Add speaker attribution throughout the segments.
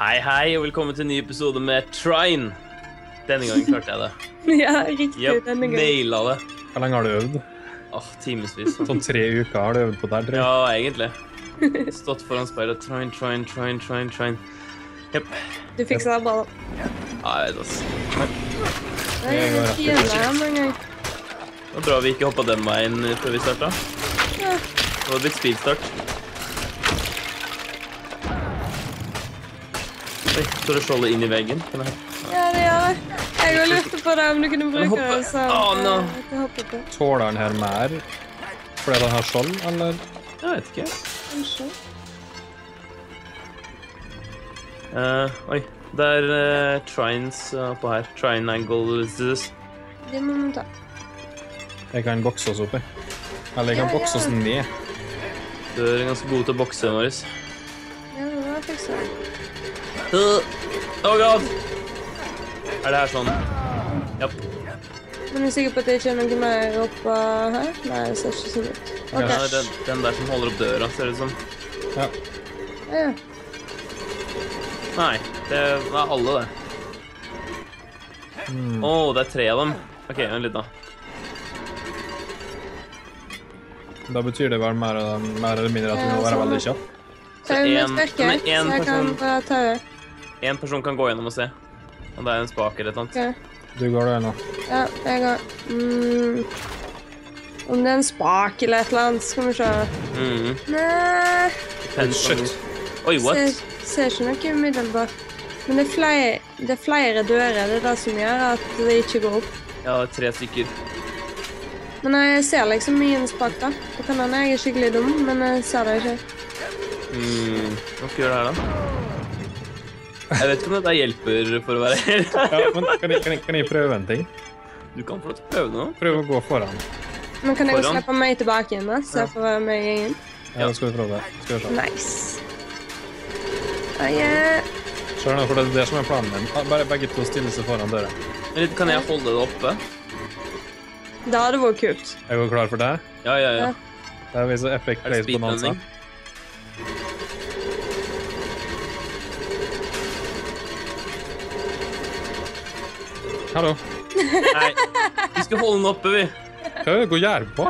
Speaker 1: Hei, hei, og velkommen til en ny episode med Trine. Denne gangen klarte jeg det.
Speaker 2: Ja, riktig.
Speaker 1: Yep,
Speaker 2: denne gangen.
Speaker 1: naila det.
Speaker 3: Hvor lenge har du øvd?
Speaker 1: Åh, timevis.
Speaker 3: Sånn tre uker har du øvd på der, tror jeg.
Speaker 1: Ja, egentlig. Stått foran speilet. Trine, trine, trine, trine, trine. Yep.
Speaker 2: Du fiksa det bra.
Speaker 1: Ja, jeg vet altså.
Speaker 3: Jeg går rett.
Speaker 1: Det var bra vi ikke hoppa den veien før vi starta.
Speaker 2: Ja.
Speaker 1: Det var litt speedstart. Står det skjoldet inn i veggen?
Speaker 2: Ja, det gjør det. Jeg òg lurte på det, om du kunne bruke det som
Speaker 1: oh, no.
Speaker 2: eh, hoppe.
Speaker 3: Tåler den her mer fordi den har skjold, eller?
Speaker 1: Jeg vet ikke.
Speaker 2: Kanskje.
Speaker 1: Eh, oi, det er uh, trines oppå her. Triangles.
Speaker 2: Det må man ta.
Speaker 3: Jeg kan bokse oss oppi. Eller jeg kan
Speaker 2: Ja,
Speaker 3: bokse oss
Speaker 2: ja.
Speaker 3: ned.
Speaker 1: Du er ganske god til å bokse, Morris.
Speaker 2: fikse det.
Speaker 1: Oh god! Er det her sånn? Japp.
Speaker 2: Men jeg er sikker på at det ikke er noe mer oppå her? Nei, det ser ikke sånn ut.
Speaker 1: Ja,
Speaker 2: Det
Speaker 1: den, den der som holder opp døra, ser det ut som.
Speaker 3: Ja.
Speaker 2: Ja, ja.
Speaker 1: Nei, det er alle, det. Å,
Speaker 3: Mm.
Speaker 1: det er tre av dem. OK, vent litt, da.
Speaker 3: Da betyr det vel mer, mer eller mindre at du må være veldig kjappe.
Speaker 1: Så en-
Speaker 2: så
Speaker 1: en person-
Speaker 2: tauet.
Speaker 1: Person kan gå gjennom og se. Og det er en spak eller noe. eller
Speaker 3: Du går der nå.
Speaker 2: Ja, jeg går. mm, Om det er en spak eller et eller annet, skal vi se.
Speaker 1: Mm.
Speaker 2: Nei
Speaker 3: Shit.
Speaker 1: Oi, what?
Speaker 2: Ser, ser ikke noe umiddelbart. Men det er, flere, det er flere dører. Det er det som gjør at det ikke går opp.
Speaker 1: Ja, det er tre stykker.
Speaker 2: Men jeg ser liksom mye en spak, da. Det kan hende jeg er skikkelig dum, men jeg ser det ikke.
Speaker 1: Mm. Hva skal vi gjøre det her, da? Jeg vet ikke om dette hjelper, for å være helt
Speaker 3: Ja, men kan jeg, kan, jeg, kan jeg prøve en ting?
Speaker 1: Du kan få prøve noe.
Speaker 3: Prøv å gå foran.
Speaker 2: Men kan jeg jo
Speaker 1: Foran?
Speaker 2: slippe meg tilbake igjen, da? Så jeg får være med i gjengen?
Speaker 3: Ja, da skal vi prøve det. Skal vi.
Speaker 2: Nice. Oh, yeah.
Speaker 3: Skjønner for det er det som er planen min. Bare begge to stiller seg foran døra.
Speaker 1: Men litt, Kan jeg holde det oppe?
Speaker 2: Da hadde vært kult.
Speaker 3: Er du klar for det?
Speaker 1: Ja, ja, ja.
Speaker 2: Ja.
Speaker 3: Det er så epic
Speaker 1: Er det
Speaker 3: place bonanza. Hallo.
Speaker 1: Nei, vi skal holde den oppe, vi.
Speaker 3: Hva er det går gjør på?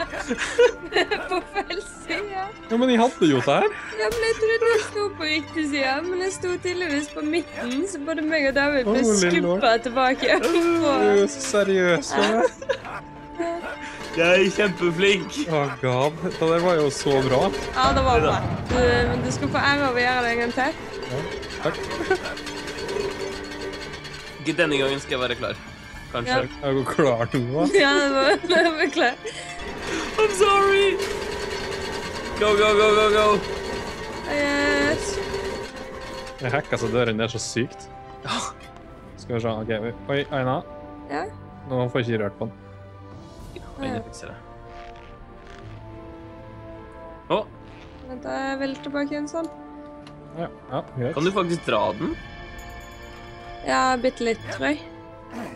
Speaker 2: På feil side.
Speaker 3: Ja, men jeg hadde jo det her.
Speaker 2: Ja, men jeg trodde jeg sto på riktig side, men jeg sto tydeligvis på midten, så både meg og David ble
Speaker 3: oh,
Speaker 2: skubba tilbake.
Speaker 3: Du er så seriøs. Å,
Speaker 1: Jeg er kjempeflink.
Speaker 3: god. Det der var jo så bra.
Speaker 2: Ja, det var bra. Du, men du skal få ære av å gjøre det en gang til.
Speaker 3: Ja,
Speaker 1: Takk. Denne gangen skal jeg være klar. Kanskje.
Speaker 2: Ja.
Speaker 3: Er du klar nå, da?
Speaker 2: Ja, det var, var klar.
Speaker 1: I'm sorry. Go, go, go, go, go.
Speaker 2: Yes.
Speaker 3: Jeg hacka så døren der så sykt. Skal vi se. OK. Oi, Aina.
Speaker 2: Ja.
Speaker 3: Nå får jeg ikke rørt på den.
Speaker 1: Jeg fikser det. Å,
Speaker 2: Vent, da er jeg vel tilbake igjen sånn.
Speaker 3: Ja, ja greit.
Speaker 1: kan du faktisk dra den?
Speaker 2: Ja, bitte litt, tror jeg.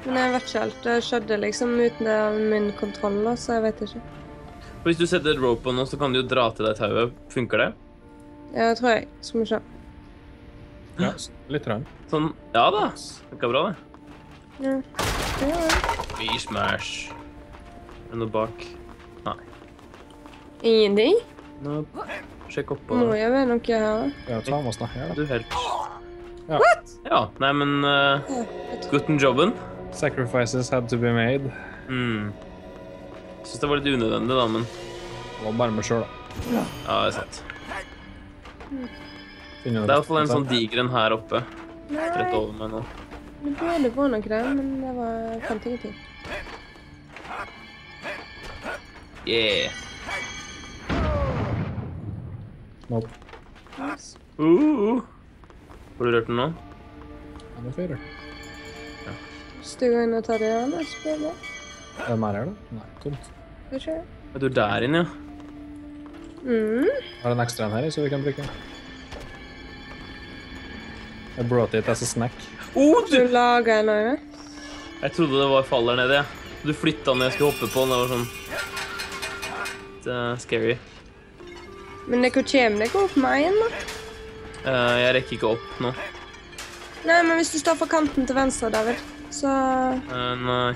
Speaker 2: Men jeg vet ikke helt. Det skjedde liksom uten det av min kontroll, så jeg vet ikke.
Speaker 1: For Hvis du setter et rope på nå, så kan du jo dra til deg tauet. Funker det?
Speaker 2: Ja, det tror jeg. Skal vi se.
Speaker 3: Ja, litt. Rann.
Speaker 1: Sånn. Ja da. Funka bra, det.
Speaker 2: Ja. Det gjør jeg.
Speaker 1: Vi smash. Er det noe bak? Nei.
Speaker 2: Ingenting?
Speaker 1: Nope. Sjekk oppå.
Speaker 2: Må jo være noe her, da.
Speaker 3: Ja, ta med oss her, da.
Speaker 1: Du helt
Speaker 3: Ja.
Speaker 1: Ja, nei, men uh,
Speaker 2: jeg
Speaker 1: Gutten jobben.
Speaker 3: Sacrifices had to be made.
Speaker 1: Mm. Syns det var litt unødvendig, da, men
Speaker 3: Det var bare meg sjøl, da.
Speaker 1: ja, det er sant. Det er i hvert fall en sånn diger en her oppe. Rett over meg nå.
Speaker 2: det prøvde på noe men det var jeg fant ingenting.
Speaker 1: Yeah.
Speaker 3: Nope.
Speaker 1: Uh. Har du rørt den nå?
Speaker 3: Ja, det er
Speaker 2: fyrer. Du går inn og tar det igjen, så blir det
Speaker 3: Er her, da? Nei, tomt.
Speaker 2: Kanskje?
Speaker 1: Er du der inne, ja?
Speaker 2: Mm.
Speaker 3: Har en ekstra en her, så vi kan bruke? Jeg brought it as a snack.
Speaker 1: Oh,
Speaker 2: Du
Speaker 1: du!
Speaker 2: lager en øyne?
Speaker 1: Jeg trodde det var faller nedi, nede. jeg. Du flytta når jeg skulle hoppe på og Det var sånn Det er scary.
Speaker 2: Men det kommer dere opp med en, da?
Speaker 1: Uh, jeg rekker ikke opp nå.
Speaker 2: Nei, men hvis du står for kanten til venstre, David, så
Speaker 1: uh, nei.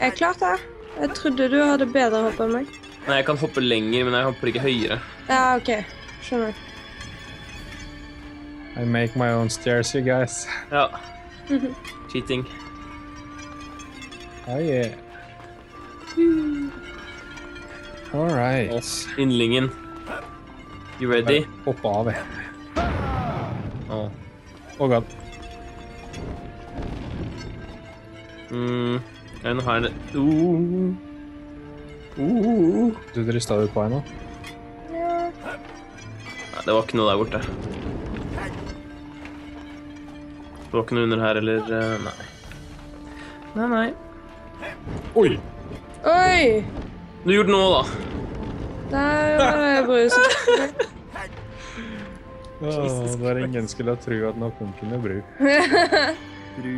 Speaker 2: jeg klart det. Jeg trodde du hadde bedre hopp enn meg.
Speaker 1: nei, jeg kan hoppe lenger, men jeg hopper ikke høyere.
Speaker 2: Ja, OK. Skjønner.
Speaker 3: I make my own stairs, you guys.
Speaker 1: Ja. Cheating.
Speaker 3: Oh, yeah. All right.
Speaker 1: Yndlingen. You ready?
Speaker 3: Hoppa av, jeg.
Speaker 1: Å.
Speaker 3: Oh god.
Speaker 1: Mm. Noe her uh. Uh.
Speaker 3: Du drista ut på henne?
Speaker 2: Ja.
Speaker 1: Nei, det var ikke noe der borte. Det var ikke noe under her, eller eh, Nei. Nei, nei.
Speaker 3: Oi!
Speaker 2: Oi!
Speaker 1: Du gjorde noe, da.
Speaker 2: Der var det brus.
Speaker 3: Åh, der ingen skulle tro at noen kunne bru.
Speaker 1: Bru.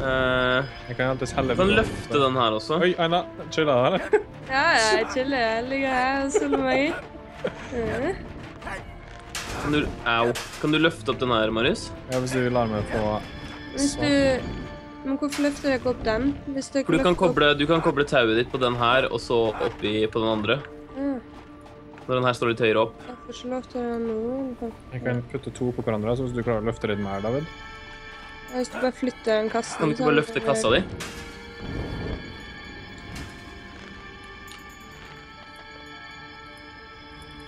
Speaker 1: Uh,
Speaker 3: Jeg kan alltid helle
Speaker 1: du kan løfte den her også.
Speaker 3: Oi, Aina. Chilla her, eller?
Speaker 2: Ja, jeg chiller. Jeg ligger her og soler meg i. Uh.
Speaker 1: Kan du, au. Kan du løfte opp den her, Marius?
Speaker 3: Ja, hvis du lar meg få
Speaker 2: Hvis du Men hvorfor løfter dere opp den? Hvis dere
Speaker 1: For du kan koble, du kan koble tauet ditt på den her, og så oppi på den andre.
Speaker 2: Ja,
Speaker 1: Når den her står litt høyere opp.
Speaker 2: jeg får ikke lov til det nå. i.
Speaker 3: Jeg kan putte to på hverandre, så hvis du klarer å løfte den her, David.
Speaker 2: Hvis du bare flytter den kassen
Speaker 1: Kan du ikke bare løfte kassa di?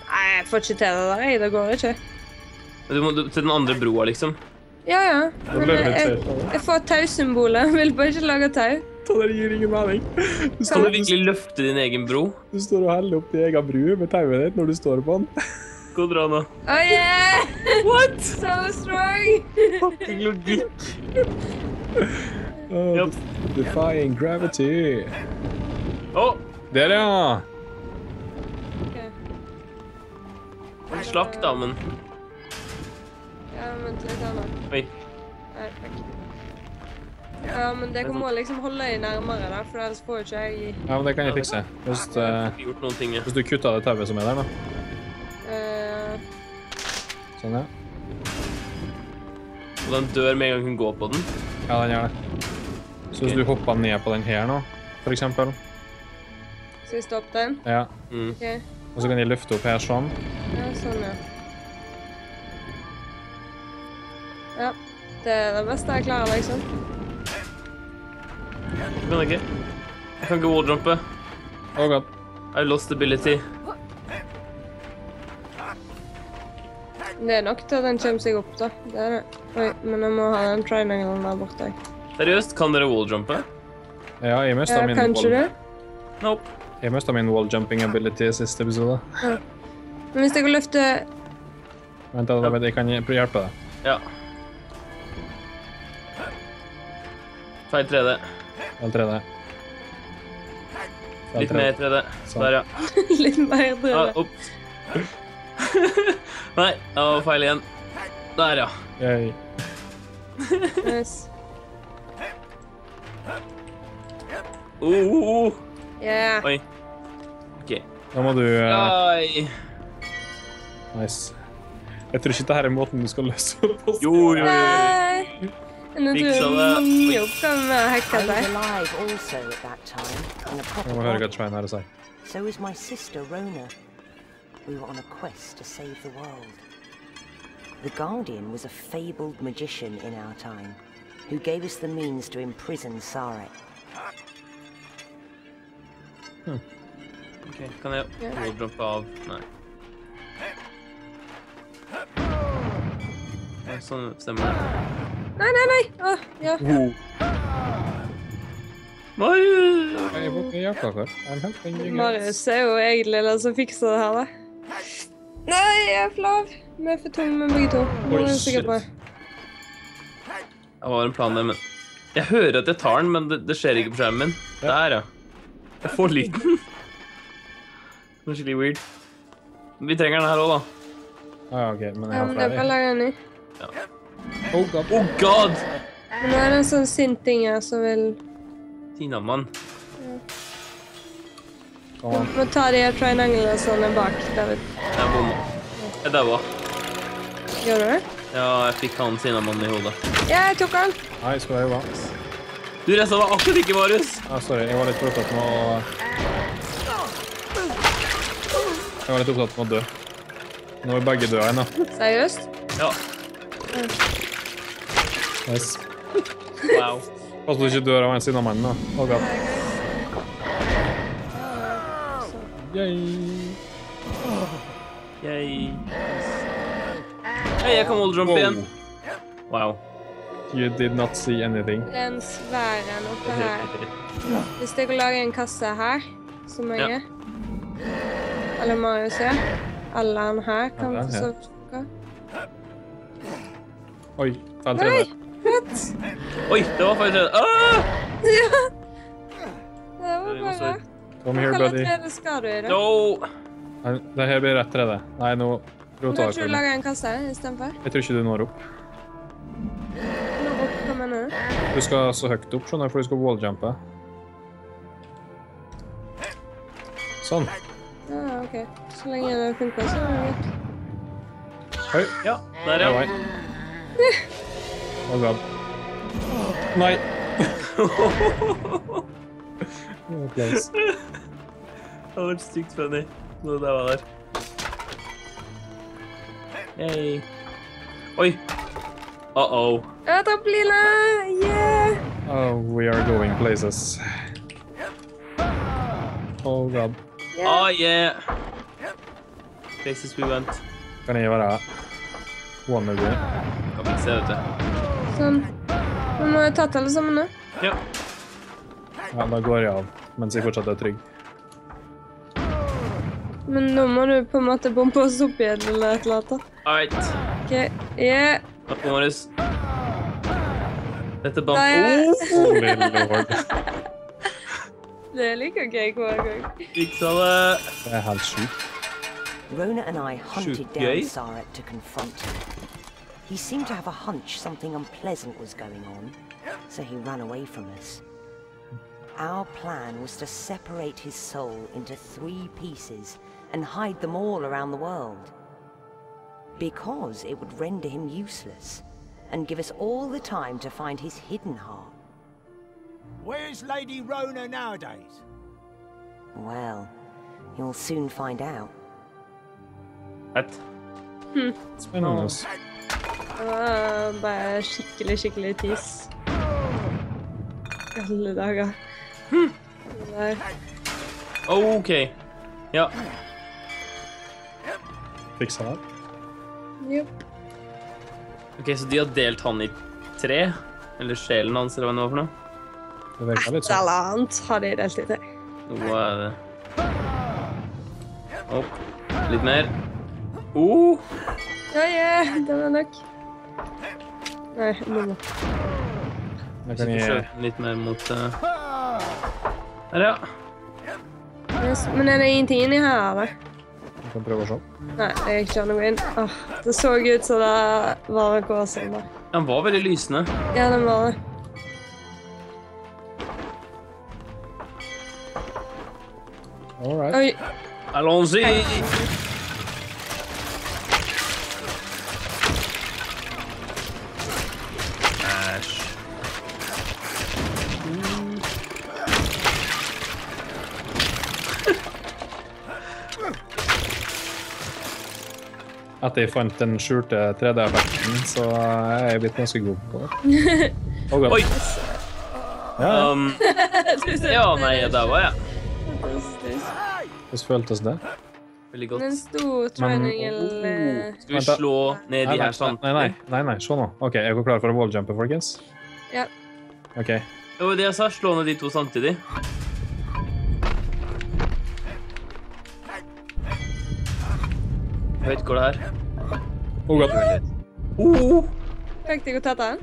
Speaker 2: Nei, jeg får ikke til det der. Det går ikke.
Speaker 1: Du må du- til den andre broa, liksom.
Speaker 2: Ja, ja. Men jeg, jeg får tausymbolet. Vil bare ikke lage tau.
Speaker 3: Det gir ingen mening. Du
Speaker 1: Kan du virkelig løfte din egen bro?
Speaker 3: Du står og heller opp din egen bru med tauet ditt når du står på den.
Speaker 1: Gå og dra nå.
Speaker 2: Oh yeah!
Speaker 1: What?
Speaker 2: So strong!
Speaker 1: Fucking logikk.
Speaker 3: Oh,
Speaker 1: yep.
Speaker 3: Defying gravity.
Speaker 1: Å,
Speaker 3: Der, ja.
Speaker 1: Okay. slakk, da, men
Speaker 2: Ja, vent litt her nå.
Speaker 1: Oi.
Speaker 2: Nei, takk. Ja, men det må liksom holde deg nærmere, da, for ellers får ikke jeg
Speaker 3: Ja, men det kan jeg fikse. Hvis, eh,
Speaker 1: jeg.
Speaker 3: hvis du kutter det tauet som er der, da.
Speaker 2: eh,
Speaker 3: Sånn, ja.
Speaker 1: Og den dør med en gang hun går på den.
Speaker 3: Ja, den gjør det. Så hvis du hopper ned på den her nå, for eksempel.
Speaker 2: Skal jeg stoppe den?
Speaker 3: Ja.
Speaker 1: Mm.
Speaker 2: Okay.
Speaker 3: Og så kan jeg løfte opp her sånn.
Speaker 2: Ja, sånn, ja. Ja. Det er det beste jeg klarer, liksom.
Speaker 1: Jeg kan ikke. Jeg kan ikke walljumpe.
Speaker 3: Å god.
Speaker 1: I lost ability.
Speaker 2: Det er nok til at den kommer seg opp, da. Det er det. Oi, men jeg må ha den trianglen der borte.
Speaker 1: Seriøst, kan dere walljumpe?
Speaker 3: Ja, jeg mista
Speaker 2: Ja,
Speaker 3: min,
Speaker 2: kanskje
Speaker 3: wall,
Speaker 2: det.
Speaker 1: Nope.
Speaker 3: jeg mistet min wall-jumping ability i siste episode.
Speaker 2: Men hvis jeg løfter
Speaker 3: Vent, da, jeg kan hjelpe deg.
Speaker 1: Ja. Feil 3D.
Speaker 3: Feil 3D. Helt
Speaker 1: Litt
Speaker 3: 3D.
Speaker 1: mer 3D.
Speaker 3: Sånn.
Speaker 1: Der, ja.
Speaker 2: litt mer
Speaker 1: Ah,
Speaker 2: drømme
Speaker 1: ops. Nei, det var feil igjen. Der, ja.
Speaker 3: Yay.
Speaker 2: Nice.
Speaker 1: Uh, uh, uh.
Speaker 2: Yeah.
Speaker 1: Oi. OK.
Speaker 3: Da må du
Speaker 1: uh...
Speaker 3: Nice. Jeg tror ikke dette er måten du skal løse det på.
Speaker 1: Jo, jo, jo.
Speaker 2: Nei. Nå tror jeg
Speaker 1: Fiksa det.
Speaker 2: mange oppgaver med å hacke
Speaker 4: I was
Speaker 2: deg.
Speaker 4: alive also at that time, in a
Speaker 3: Jeg
Speaker 4: proper
Speaker 3: må høre hva
Speaker 4: body.
Speaker 3: Trine har å si.
Speaker 4: So was my sister Rona. We were on a quest to save the world. The Guardian was a fabled magician in our time, who gave us the means to imprison Sarek.
Speaker 1: Ok, Kan jeg
Speaker 2: Ja.
Speaker 1: walljumpe av Nei. Ja, Sånn stemmer det.
Speaker 2: Nei, nei, nei. Å, ja.
Speaker 1: Nei,
Speaker 3: jeg.
Speaker 2: Marius er jo egentlig den som fikser det her, da. Nei, jeg er flav. Vi er for tunge med begge to. Nå er jeg på.
Speaker 1: Det var en plan, det, men Jeg hører at jeg tar den, men det, det skjer ikke på skjermen min. Der, ja. Jeg får lyden. Det er skikkelig weird. Vi trenger den her òg, da.
Speaker 3: Ah, ok, men jeg har
Speaker 2: flere. Ja, men bare får
Speaker 3: flere.
Speaker 2: lage en ny.
Speaker 3: Oh god.
Speaker 1: Oh god!
Speaker 2: Nå er det en sånn sint ting her som vil
Speaker 1: Tinamann.
Speaker 3: Kom Du
Speaker 2: Må ta de her trianglene sånn bak, David.
Speaker 1: Jeg bomma. Jeg daua.
Speaker 2: Gjør du det?
Speaker 1: Ja, jeg fikk han cinnamon i hodet.
Speaker 2: Ja, jeg tok han.
Speaker 3: Nei, skal jeg jobbe?
Speaker 1: Du resta var akkurat ikke Marius.
Speaker 3: Ja, sorry, jeg var litt opptatt med å Jeg var litt opptatt med å dø. Nå er begge døde ennå.
Speaker 2: Seriøst?
Speaker 1: Ja.
Speaker 3: Nice.
Speaker 1: Wow.
Speaker 3: Pass på du ikke dør av en sinnamannen, da. Oh, God. Yay.
Speaker 1: Yay. Hei, jeg kan
Speaker 3: walljump
Speaker 1: igjen. Wow.
Speaker 3: You did not see anything.
Speaker 2: Den en oppe her. Hvis jeg lager en kasse her, så jeg
Speaker 1: Ja.
Speaker 2: er Eller Marius er. Alle han her kan
Speaker 3: Ja,
Speaker 2: få
Speaker 3: ja.
Speaker 2: funke.
Speaker 3: Oi, feil
Speaker 2: Nei!
Speaker 3: tredje.
Speaker 1: Oi, det var faktisk ah!
Speaker 2: Ja. Det var
Speaker 1: Det
Speaker 2: bare
Speaker 1: så-
Speaker 3: Come
Speaker 2: Hva
Speaker 3: here, buddy.
Speaker 2: tredje skal du gjøre?
Speaker 1: No!
Speaker 3: Nei, det her blir rett tredje. Nei, nå jeg
Speaker 2: Tror du
Speaker 3: lager en
Speaker 2: kasse en kasse for?
Speaker 3: Jeg tror ikke du når opp.
Speaker 2: Nå opp, hva mener du?
Speaker 3: Du skal så høyt opp, skjønner jeg, for du skal walljumpe. Sånn.
Speaker 2: Ja, OK. Så lenge det funker, så er det greit.
Speaker 3: Høy.
Speaker 1: Ja, der,
Speaker 3: Ja,
Speaker 1: ja.
Speaker 3: vei. Oh god. Nei. Oh, close.
Speaker 1: Det var stygt funny. Nå det var der. Yay. Oi. Uh-oh.
Speaker 2: Ja, trampoline! Yeah!
Speaker 3: Oh, we are going places. Oh god.
Speaker 1: Oh, yeah. Places we went.
Speaker 3: Kan jeg være wannabe?
Speaker 1: Kan vi se, vet du.
Speaker 2: Sånn. Nå må jeg tatt alle sammen nå.
Speaker 1: Ja.
Speaker 3: Ja, da går jeg av, mens jeg fortsatt er trygg.
Speaker 2: Men nå må du på en måte bombe oss opp igjen eller et eller annet.
Speaker 1: right.
Speaker 2: OK. Yeah.
Speaker 1: Takk, Marius. Dette band...
Speaker 2: Nei.
Speaker 1: Oh,
Speaker 3: Holy.
Speaker 2: Det er like gøy hver gang.
Speaker 1: fiksa det.
Speaker 3: Det er helt sjukt.
Speaker 4: Rona and I hunted down? Sarat to confront him. He seemed to have a hunch something unpleasant was going on, so he ran away from us. Our plan was to separate his soul into three pieces and hide them all around the world. Because it would render him useless and give us all the time to find his hidden heart.
Speaker 5: Where's Lady Rona nowadays?
Speaker 4: Well, you'll soon find out.
Speaker 1: Right.
Speaker 3: Spennende.
Speaker 2: Det var bare skikkelig, skikkelig tis. Alle dager. Der.
Speaker 1: OK. Ja.
Speaker 3: Fiksa han?
Speaker 2: Jepp.
Speaker 1: Ok, Så de har delt han i tre? Eller sjelen hans, eller hva det var for noe?
Speaker 3: Det virka litt
Speaker 2: Et
Speaker 3: sånn.
Speaker 2: eller annet har de delt i tre.
Speaker 1: Hva er det Opp. Litt mer. Oh!
Speaker 2: Ja, ja, det var nok. Nei, nå.
Speaker 1: Jeg
Speaker 3: kan jeg
Speaker 1: skjøt den litt mer mot eh, Der, ja.
Speaker 2: Yes, Men er det ingenting inni her, eller?
Speaker 3: Du kan prøve å se.
Speaker 2: Nei, jeg ikke noe inn. Åh, det så ut som det var en å si der.
Speaker 1: Den var veldig lysende.
Speaker 2: Ja, den var det.
Speaker 3: All right.
Speaker 2: Oi.
Speaker 1: Allons-y!
Speaker 3: Etter jeg fant den skjulte 3D-effekten, så er jeg blitt ganske god på det. Oh.
Speaker 1: Oi!
Speaker 3: Ja.
Speaker 1: Um, ja, nei, der var jeg.
Speaker 3: Hvordan føltes det?
Speaker 1: Veldig
Speaker 2: godt. En stor triangle
Speaker 1: Skal vi slå ned de her sånn?
Speaker 3: Nei, nei, nei, nei, se nå. OK, er dere klare for å walljumpe, folkens?
Speaker 2: Ja.
Speaker 3: OK.
Speaker 1: Det var det jeg sa. Slå ned de to samtidig. Jeg vet hvor det er.
Speaker 3: Oh, god.
Speaker 1: Oh!
Speaker 2: Fikk deg å ta den?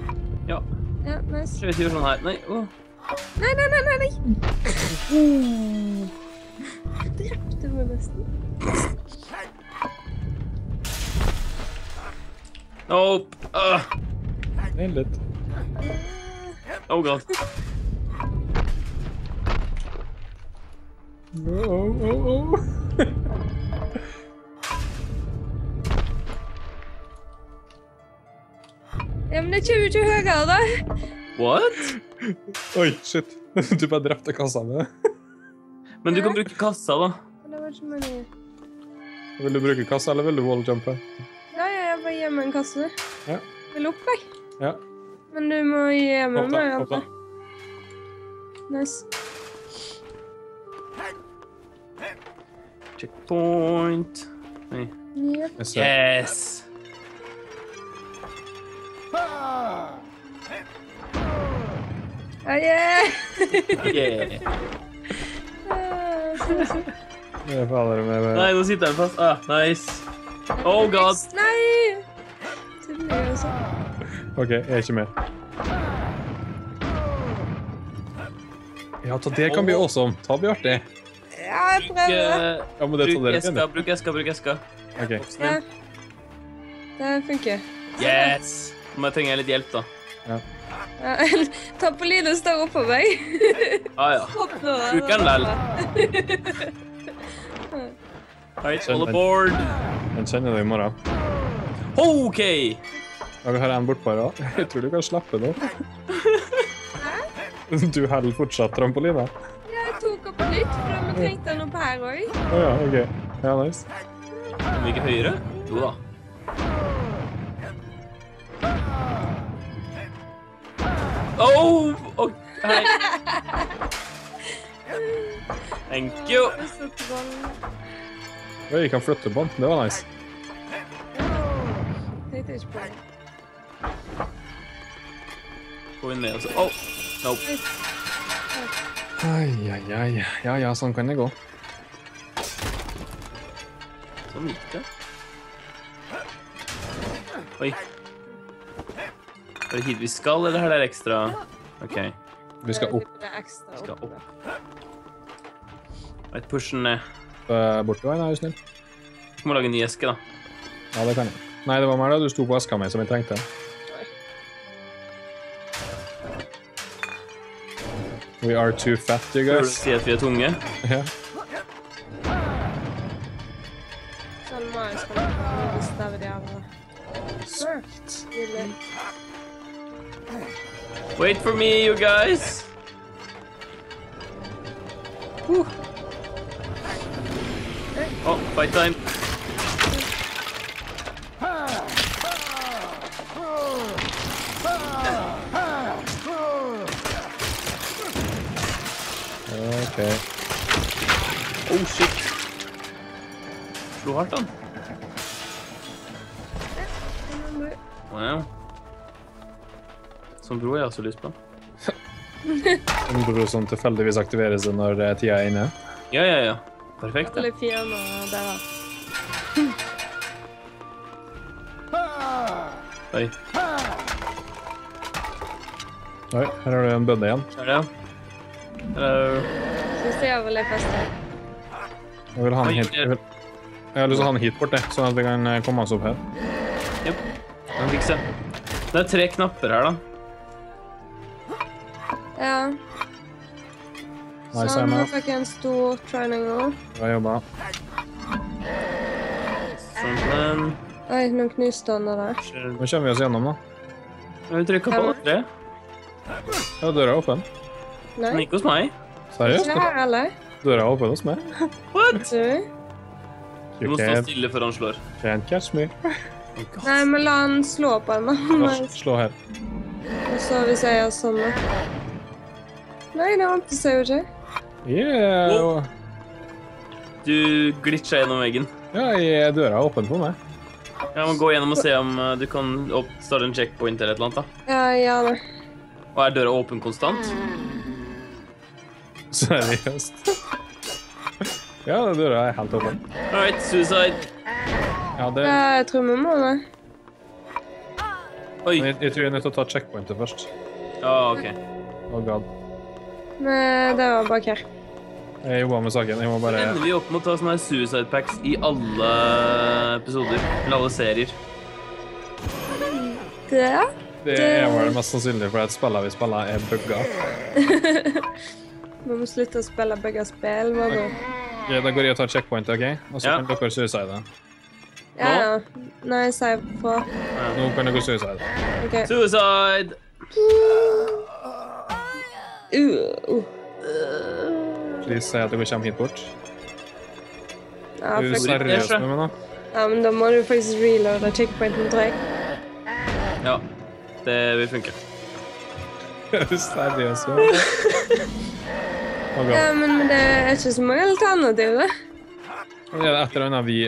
Speaker 1: Ja,
Speaker 2: Ja, nice.
Speaker 1: så vet vi gjøre sånn her. Nei, oh.
Speaker 2: Nei, nei, nei, nei! nei. Drepte meg nesten.
Speaker 1: Nope. Uh.
Speaker 3: Nailed it.
Speaker 1: Oh god.
Speaker 3: Oh, oh, oh.
Speaker 2: Ja, men det kommer ikke høyere, da.
Speaker 1: What?
Speaker 3: Oi, shit. Du bare drepte kassa med det.
Speaker 1: Men du kan bruke kassa, da.
Speaker 3: Vil du bruke kassa, eller vil du walljumpe?
Speaker 2: Ja, ja, jeg bare gi meg en kasse.
Speaker 3: Ja.
Speaker 2: Vil opp, jeg.
Speaker 3: Ja.
Speaker 2: Men du må gi meg
Speaker 3: Hopp da,
Speaker 2: mer.
Speaker 3: hopp da.
Speaker 2: Nice.
Speaker 1: Checkpoint. Nei.
Speaker 2: Yep.
Speaker 1: Yes!
Speaker 2: Ja, yeah.
Speaker 1: Yeah.
Speaker 2: Ah, så- så-
Speaker 3: Jeg er med, med.
Speaker 1: Nei, nå sitter jeg fast. Ah, nice. Oh god.
Speaker 2: Nei! Altså.
Speaker 3: OK, jeg er ikke med. Ja, ta det kan bli awesome. Ta blir artig.
Speaker 2: Ja, jeg prøver.
Speaker 1: eh,
Speaker 3: Ja, men det
Speaker 1: bruk eska, bruk eska, bruk eska.
Speaker 3: OK.
Speaker 1: Boksen
Speaker 2: Ja. Det funker.
Speaker 1: Yes! Nå trenger jeg litt hjelp, da.
Speaker 2: Ja, Tapolino står oppå meg.
Speaker 1: Ah, ja.
Speaker 2: Hopp nå. da.
Speaker 1: Bruk den vel. Right, all aboard.
Speaker 3: Den kjenner du i morgen.
Speaker 1: OK!
Speaker 3: Ja, vi har en bortpå her òg. Jeg tror du kan slippe nå. Du holder fortsatt trampolina?
Speaker 2: Jeg tok opp på nytt, for vi trengte den opp her òg.
Speaker 3: Å ja, OK. Ja, nice.
Speaker 1: Kan vi ikke høyere? Jo da. Oh! oh hei. Thank you.
Speaker 3: Oi, jeg kan flytte bånd. Det var nice.
Speaker 2: Går
Speaker 1: vi ned og oss. Oh, nope.
Speaker 3: Ai, ai, ai. Ja, ja, sånn kan det gå.
Speaker 1: Sånn gikk det. Oi. Er det hit vi skal, eller er det ekstra? OK.
Speaker 3: Vi skal opp
Speaker 1: Vi skal
Speaker 2: opp.
Speaker 1: Right, push den ned.
Speaker 3: uh, bortover, er du snill.
Speaker 1: Vi må lage en ny eske, da.
Speaker 3: Ja, det kan jeg. Nei, det var mer da du sto på eska mi som jeg trengte. We are too fat, you
Speaker 1: Før du
Speaker 3: guys.
Speaker 1: si at vi er tunge.
Speaker 3: Ja.
Speaker 1: Wait for me, you guys. Whew. Oh, fight time.
Speaker 3: OK.
Speaker 1: Oh, shit. Slo hardt, han. Sånn bro har så lyst på.
Speaker 3: En bro som tilfeldigvis aktiverer seg når eh, tida er inne.
Speaker 1: Ja, ja, ja. Perfekt.
Speaker 2: Eller
Speaker 1: det.
Speaker 2: fiender der, da.
Speaker 1: Oi,
Speaker 3: Oi, her har du en bønne igjen.
Speaker 1: er det, ja. Hello.
Speaker 2: Syns jeg var litt festlig.
Speaker 3: Jeg vil ha den hit. Jeg, vil, jeg har lyst til å ha den hit bort, jeg, sånn at vi kan eh, komme oss opp her.
Speaker 1: Yep. Den fikser jeg. Det er tre knapper her, da.
Speaker 2: Ja.
Speaker 3: Nice,
Speaker 2: Sånn, nå fikk jeg en stor triangle.
Speaker 3: Bra jobba.
Speaker 1: Sånn men...
Speaker 2: Oi, noen knuste han der.
Speaker 3: Nå kommer vi oss gjennom, da.
Speaker 1: Vi trykker på tre.
Speaker 3: Ja, døra er åpen.
Speaker 2: Nei,
Speaker 1: ikke hos meg.
Speaker 3: Seriøst?
Speaker 2: ikke her heller.
Speaker 3: Døra er åpen hos meg.
Speaker 1: What?
Speaker 2: Du.
Speaker 1: Du må stå stille før han slår.
Speaker 3: can't catch me.
Speaker 1: Oh,
Speaker 2: Nei, men la han slå på en, da.
Speaker 3: Slå her.
Speaker 2: Og så hvis jeg gjør sånn, da. Nei, åpnet seg jo ikke.
Speaker 3: Yeah!
Speaker 1: Du glitcha gjennom veggen.
Speaker 3: Ja, jeg- døra er åpen for meg.
Speaker 1: Ja, må gå gjennom og se om uh, du kan starte en checkpoint eller et eller annet. da.
Speaker 2: Ja, gjerne.
Speaker 1: Og er døra åpen konstant?
Speaker 3: Seriøst. Ja, døra er helt åpen.
Speaker 1: All right, suicide.
Speaker 3: Ja, det,
Speaker 2: Ja, jeg tror vi må det.
Speaker 1: Oi.
Speaker 3: jeg, jeg tror jeg er nødt til å ta checkpointet først.
Speaker 1: Ja, OK.
Speaker 3: Oh god.
Speaker 2: Men det var bak her.
Speaker 3: Jeg jobba med saken. Jeg må bare
Speaker 1: Ender vi opp med å ta sånne suicide packs i alle episoder? Eller alle serier?
Speaker 2: Det?
Speaker 3: Det er vel mest sannsynlig fordi at spillene vi spiller, er bugga.
Speaker 2: Vi må slutte å spille begge spill. hva da?
Speaker 3: Ja, da går jeg og tar checkpoint, OK? Og så
Speaker 1: Ja.
Speaker 3: kan dere suicide.
Speaker 2: Ja, ja. Nei, si fra.
Speaker 3: Nå kan dere suicide.
Speaker 2: Okay.
Speaker 1: Suicide!
Speaker 2: Uh, uh.
Speaker 3: Please si at du kommer hit bort.
Speaker 2: Ja,
Speaker 3: du
Speaker 2: er
Speaker 3: seriøs med meg nå?
Speaker 2: ja, men da må du faktisk reloade checkpointen, tror jeg.
Speaker 1: Ja, det vil funke.
Speaker 3: Er du seriøs med meg?
Speaker 2: Ja, men det er ikke så mange alternativer.
Speaker 3: Er det et eller annet vi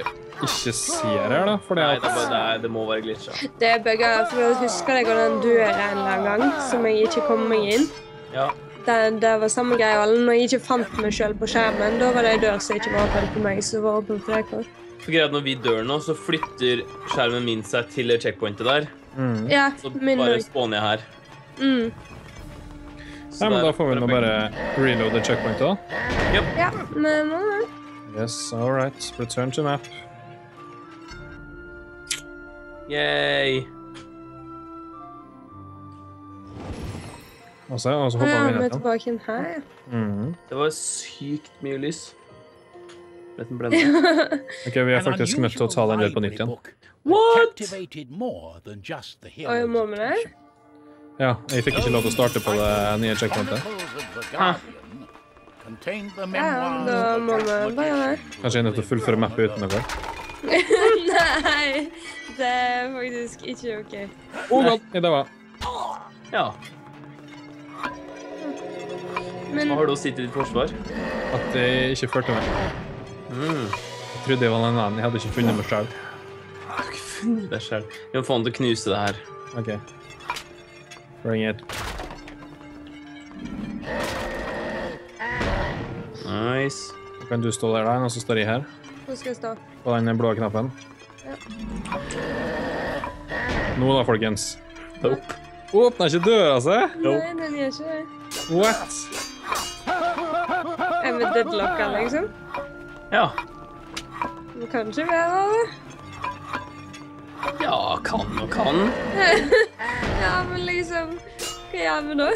Speaker 3: ikke ser her, da? Fordi
Speaker 1: Nei, det, er bare, det, er, det må være glitcha.
Speaker 2: Det er begge, for jeg husker jeg den døra en eller annen gang, som jeg ikke kom meg inn.
Speaker 1: Ja.
Speaker 2: Det, det var samme greia. alle. Når jeg ikke fant meg selv på skjermen, da var det en dør som ikke var åpen for meg, som var åpen for deg.
Speaker 1: For greia Når vi dør nå, så flytter skjermen min seg til checkpointet der.
Speaker 3: mm.
Speaker 2: Ja,
Speaker 1: Så
Speaker 2: min
Speaker 1: bare spåner jeg her.
Speaker 2: Mm.
Speaker 1: Så
Speaker 3: Nei, men
Speaker 1: det
Speaker 3: da får vi nå bare reloade checkpointet, da. Yep.
Speaker 2: Ja, vi må
Speaker 3: Yes, all right. Return to map.
Speaker 1: Yay.
Speaker 3: Og så, og så
Speaker 2: ja,
Speaker 3: vi
Speaker 2: ned
Speaker 3: inn
Speaker 2: er
Speaker 3: igjen.
Speaker 2: tilbake her, ja.
Speaker 3: Mhm.
Speaker 1: Det var sykt mye lys. Vet den blende.
Speaker 3: Ok, vi er faktisk nødt til å ta den der på nytt igjen.
Speaker 1: What?
Speaker 2: Oi, må vi det?
Speaker 3: Ja, jeg fikk ikke lov til å starte på det nye checkpointet.
Speaker 5: The
Speaker 2: Ja, da må vi bare gjøre det.
Speaker 3: Kanskje jeg er nødt til å fullføre mappet uten noe.
Speaker 2: Nei, det er faktisk ikke OK.
Speaker 3: Oh god, det var
Speaker 1: Ja.
Speaker 2: Men
Speaker 1: Hva har du å si til ditt forsvar?
Speaker 3: At jeg ikke førte meg.
Speaker 1: Mm.
Speaker 3: Jeg trodde jeg var en annen. Jeg hadde ikke funnet meg sjøl.
Speaker 1: Funnet deg selv. Vi må få han til å knuse det her.
Speaker 3: OK. Bring it.
Speaker 1: Nice.
Speaker 3: Da kan du stå der, da, og så står jeg her.
Speaker 2: hvor skal jeg stå?
Speaker 3: På den blå knappen. Nå da, folkens.
Speaker 1: Nope.
Speaker 3: Åpna ikke døra seg?
Speaker 2: Nei, den gjør ikke det.
Speaker 3: What?
Speaker 2: Vi deadlocka, liksom?
Speaker 1: Ja.
Speaker 2: Det kan ikke være det.
Speaker 1: Ja, kan og kan.
Speaker 2: Ja, men liksom Hva gjør vi nå?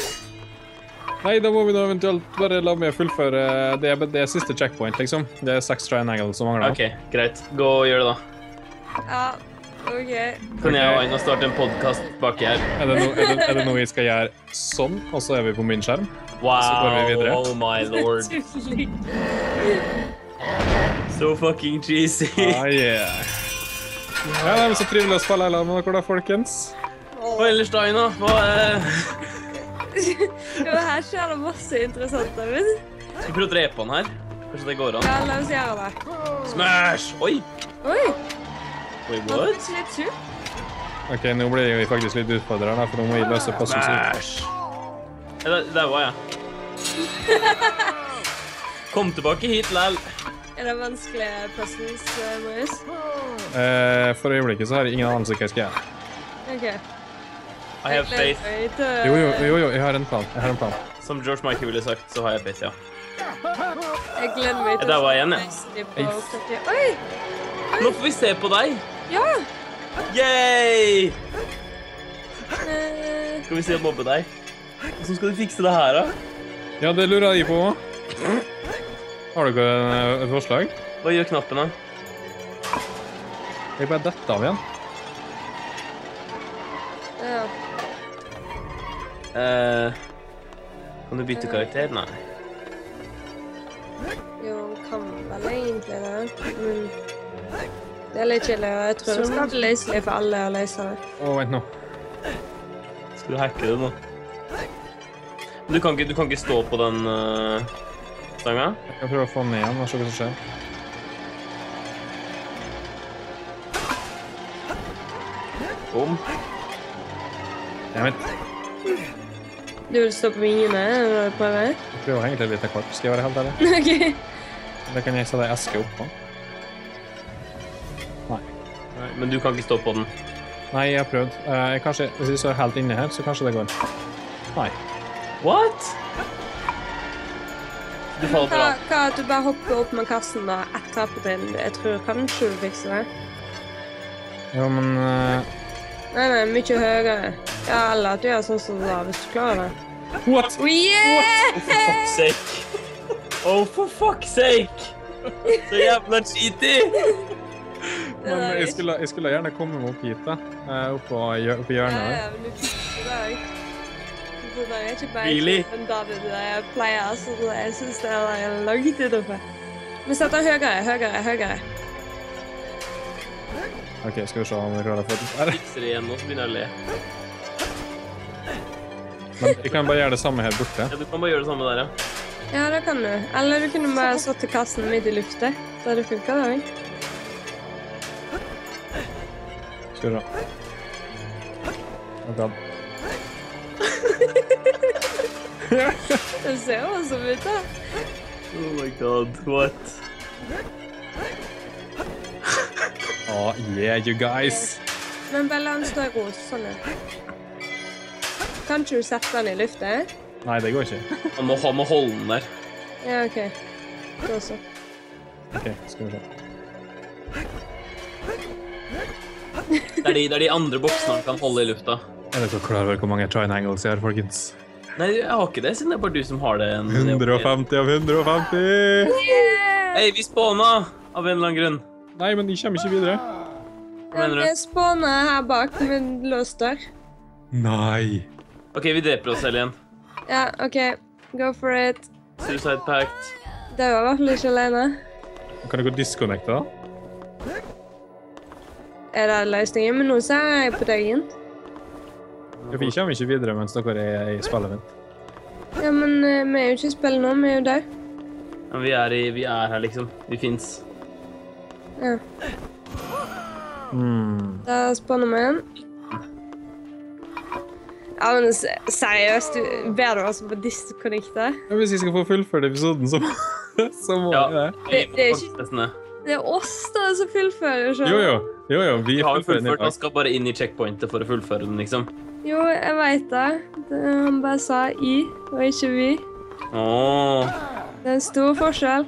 Speaker 3: Nei, da må vi da eventuelt bare la meg fullføre Det det er siste checkpoint, liksom. Det er seks triangle som mangler.
Speaker 1: OK, greit. Gå og gjør det, da.
Speaker 2: Ja, OK.
Speaker 1: Kan jeg og Aina starte en podkast baki her?
Speaker 3: Er det, no, er, det, er det noe vi skal gjøre sånn, og så er vi på min skjerm?
Speaker 1: Wow.
Speaker 3: Så går vi videre.
Speaker 1: Oh my lord. So fucking cheesy.
Speaker 3: Ah, yeah. Ja, det er så trivelig å spille i lag med dere, da, folkens.
Speaker 1: Og ellers, da? Hva er
Speaker 2: Jo, her skjer det masse interessant. David.
Speaker 1: Skal vi prøve å drepe han her? Kanskje det går an?
Speaker 2: Ja, la oss gjøre det.
Speaker 1: Smash! Oi!
Speaker 2: Oi!
Speaker 1: Wait, what?
Speaker 2: litt.
Speaker 3: OK, nå blir jeg faktisk litt utfordra, for nå må jeg løse puzzles.
Speaker 1: Ja, der, der var jeg. Kom tilbake hit, lell.
Speaker 2: Er det vanskelige puzzles, eh, Marius?
Speaker 3: Eh, for øyeblikket så har jeg ingen anelse hva jeg skal gjøre.
Speaker 2: OK.
Speaker 1: I have faith.
Speaker 2: meg
Speaker 3: Jo, jo, jo, jo, jeg har en plan. Jeg har en plan.
Speaker 1: Som George Michael ville sagt, så har jeg faith, ja.
Speaker 2: Jeg gleder meg til
Speaker 1: å se igjen, ja.
Speaker 2: Oi!
Speaker 1: Nå får vi se på deg.
Speaker 2: Ja!
Speaker 1: Yay!
Speaker 2: Eh,
Speaker 1: Skal vi se og mobbe deg? Hvordan skal du fikse det her, da?
Speaker 3: Ja, det lurer jeg på. Har dere et forslag?
Speaker 1: Hva gjør knappen, da?
Speaker 3: Jeg bare detter av igjen.
Speaker 2: ja.
Speaker 1: Uh, kan du bytte karakter? Nei.
Speaker 2: Jo, kan vel egentlig det. Men det er litt kjedelig. Jeg tror det skal være løselig for alle å løse det.
Speaker 3: Å, vent nå.
Speaker 1: Skal du hacke det nå? Du kan ikke, du kan ikke stå på den uh, stanga?
Speaker 3: Jeg kan prøve å få den ned igjen og se hva som skjer.
Speaker 1: Bom.
Speaker 3: Dammit.
Speaker 2: Du vil stå på vingene du prøver?
Speaker 3: jeg prøver egentlig litt av hvert, skal jeg være helt ærlig.
Speaker 2: OK.
Speaker 3: Da kan jeg sette ei eske oppå.
Speaker 1: Nei, men du kan ikke stå på den.
Speaker 3: Nei, jeg har prøvd. Uh, jeg kanskje, hvis jeg står helt inne her, så kanskje det går. Nei.
Speaker 1: What? Du faller
Speaker 2: Hva, hva at du bare hopper opp med kassen da, ett trappetrinn? Jeg tror kanskje du fikser det.
Speaker 3: Ja, men uh...
Speaker 2: Nei, nei, mye høyere. Ja, eller at du gjør sånn som du da, hvis du klarer det.
Speaker 3: What?
Speaker 2: Oh, yeah!
Speaker 1: Oh, for fuck's sake. Oh, for fuck's sake! Så jævla cheaty!
Speaker 3: Men jeg skulle, jeg skulle gjerne komme meg opp hit, da. Eh, Oppå hjørnet.
Speaker 2: Ja, ja, men du fikk det. Det der er ikke bare
Speaker 1: Really?
Speaker 2: men da der jeg pleier, så jeg syns det er langt innover. Vi setter høyere, høyere, høyere.
Speaker 3: OK, skal vi se om vi klarer å få det der.
Speaker 1: Fikser det igjen, nå, så begynner jeg å le.
Speaker 3: Men vi kan bare gjøre det samme her borte.
Speaker 1: Ja, du kan bare gjøre det samme der, ja.
Speaker 2: Ja, det kan du. Eller du kunne bare satt kassen midt i lufta. Da hadde funka, det òg.
Speaker 3: Skal vi se. Oh
Speaker 2: Det ser jo sånn ut, da.
Speaker 1: Oh my god, what?
Speaker 3: Oh, yeah, you guys.
Speaker 2: Men Bella, han står i rosene. Kan ikke du sette den i lufta?
Speaker 3: Nei, det går ikke.
Speaker 1: Han må, han må holde den der.
Speaker 2: Ja, OK. Da så.
Speaker 3: OK, skal vi se.
Speaker 1: Det er de, det er de andre boksene han kan holde i lufta.
Speaker 3: Er dere klar over hvor mange triangles jeg har, folkens?
Speaker 1: Nei, jeg har ikke det, siden det er bare du som har det.
Speaker 3: 150 av 150! Yeah!
Speaker 1: Hei, vi spåna av en eller annen grunn.
Speaker 3: Nei, men de kommer ikke videre.
Speaker 1: Hva mener du?
Speaker 2: Jeg spåna her bak med en låst dør.
Speaker 3: Nei.
Speaker 1: OK, vi dreper oss selv igjen.
Speaker 2: Ja, OK. Go for it.
Speaker 1: Suicide Pact.
Speaker 2: Det var i hvert fall ikke alene.
Speaker 3: Kan dere disconnecte, da?
Speaker 2: Er det løsningen? Men nå ser jeg på deg,
Speaker 3: Ja, Vi kommer ikke videre mens dere er i spillet mitt.
Speaker 2: Ja, men eh, vi er jo ikke i spillet nå. Vi er jo døde.
Speaker 1: Men vi er, i, vi er her, liksom. Vi fins.
Speaker 2: Ja.
Speaker 3: Mm.
Speaker 2: Da spanner vi igjen. Ja, men seriøst, du ber du altså på disconnecte?
Speaker 3: Ja, hvis vi skal få fullført episoden, så, så må
Speaker 1: Ja.
Speaker 3: vi det.
Speaker 2: Det- det er ikke-
Speaker 1: det.
Speaker 2: Er oss da som fullfører. Så.
Speaker 3: Jo, jo. jo, jo vi
Speaker 1: Vi har fullført han skal bare inn i checkpointet for å fullføre den, liksom.
Speaker 2: Jo, jeg veit det. det. Han bare sa i, og ikke vi.
Speaker 1: Åh.
Speaker 2: Det er en stor forskjell.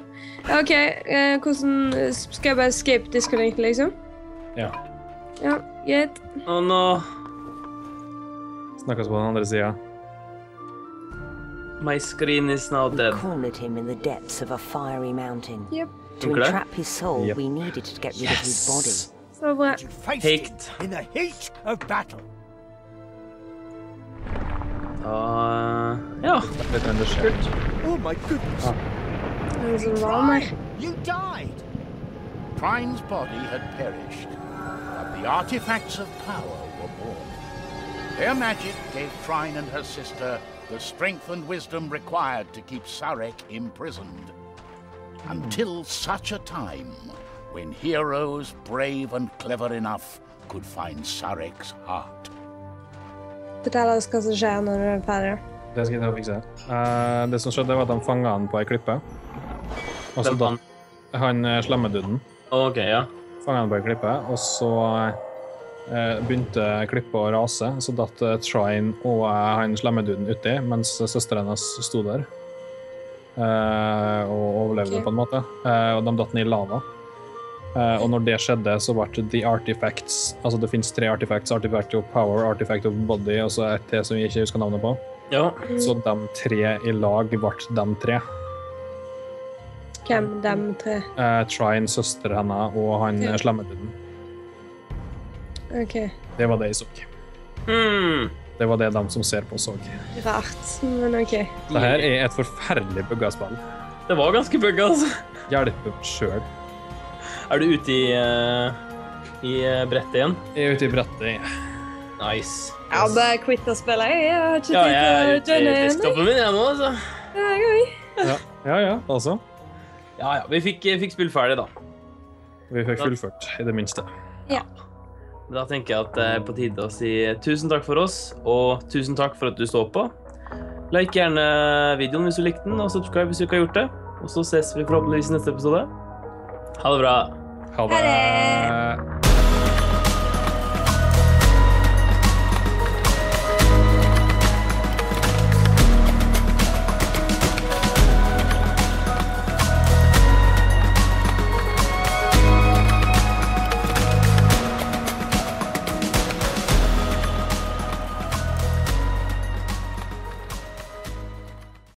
Speaker 2: OK, eh, hvordan Skal jeg bare escape disconnect, liksom?
Speaker 3: Ja.
Speaker 2: Ja, greit.
Speaker 1: Å, nå.
Speaker 3: Snakkes på den andre sida.
Speaker 1: My screen is now
Speaker 4: We
Speaker 1: dead.
Speaker 4: cornered him in the depths of a fiery mountain.
Speaker 2: Yep.
Speaker 4: To
Speaker 1: Okay.
Speaker 4: entrap his soul,
Speaker 3: Yep.
Speaker 4: we needed to get rid of his body.
Speaker 2: So what?
Speaker 5: You faced in the heat of battle.
Speaker 1: Da Ja.
Speaker 3: Litt enn det.
Speaker 5: Oh my goodness.
Speaker 2: Den som var.
Speaker 5: You died. Trine's body had perished, but the artifacts of power were born. Their magic gave Trine and her sister the strength and wisdom required to keep Sarek imprisoned. Until such a time when heroes brave and clever enough could find Sarek's heart.
Speaker 2: Fortell oss hva som skjer når du er ferdig.
Speaker 3: Det skal jeg fikse. Uh, det som skjedde, var at de fanga han på ei klippe. Og så da,
Speaker 1: han?
Speaker 3: han eh, slemmeduden
Speaker 1: OK, ja.
Speaker 3: fanga han på ei klippe, og så uh, begynte klippa å rase. Så datt uh, Trine og uh, han slemmeduden uti, mens søsteren hennes sto der. Eh, og overlevde,
Speaker 2: okay.
Speaker 3: på en måte. Eh, og de datt ned i lava. Eh, og når det skjedde, så ble the artifacts Altså det fins tre artifacts. Artifact of power, artifact of body og så et til som vi ikke husker navnet på.
Speaker 1: Ja.
Speaker 3: Så de tre i lag ble de tre.
Speaker 2: Hvem de tre?
Speaker 3: Eh, Trine, søster henne og han
Speaker 2: Ok.
Speaker 3: okay. slemmeduden.
Speaker 2: OK.
Speaker 3: Det var det jeg så.
Speaker 1: Hmm.
Speaker 3: Det var det de som ser på, så.
Speaker 2: Rart, men OK.
Speaker 3: Det her er et forferdelig bugga spill.
Speaker 1: Det var ganske bugga, altså.
Speaker 3: Hjelpe sjøl.
Speaker 1: Er du ute i, uh, i eh, brettet igjen?
Speaker 3: Jeg er ute i brettet. ja.
Speaker 1: Nice.
Speaker 2: Jeg har bare quitta spillet. Jeg har ikke
Speaker 1: Ja,
Speaker 2: tid til å joine igjen.
Speaker 1: desktopen min, jeg nå, altså.
Speaker 2: Ja, jeg òg.
Speaker 3: Ja, ja, ja altså.
Speaker 1: Ja, ja. Vi fikk, fikk spill ferdig, da.
Speaker 3: Vi fikk fullført, i det minste.
Speaker 1: Da tenker jeg at det er på tide å si tusen takk for oss, og tusen takk for at du står på. Like gjerne videoen hvis du likte den, og subscribe hvis du ikke har gjort det. Og så ses vi forhåpentligvis i neste episode. Ha det bra.
Speaker 3: Ha det.